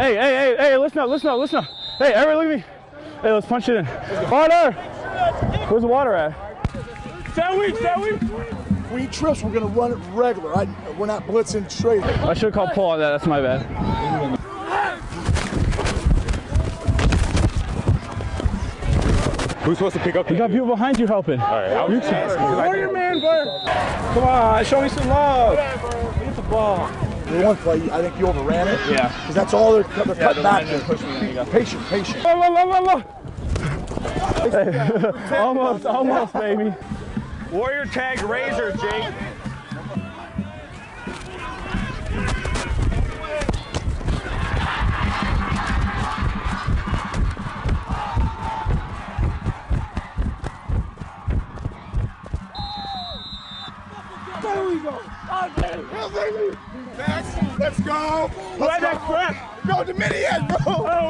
Hey, hey, hey, hey, listen up, listen up, listen up. Hey, everybody look at me. Hey, let's punch it in. Water! Where's the water at? Sandwich, sandwich! We need trips, we're gonna run it regular. I, we're not blitzing straight. I should have called pull on that, that's my bad. Who's supposed to pick up? You got people behind you helping. All right, I'll You just can- ask, 'cause I Warrior man, bro. Come on, show me some love. Get the ball. The one play, I think you overran it. Yeah. Because that's all they're, they're Yeah, cutting the back. men didn't push me, there you. Patient, patient. La, la, la, la, la. Hey, almost, almost, baby. Warrior tag Razor, Jake. Let's go. Who had that crap? Go Dominion, bro. Oh,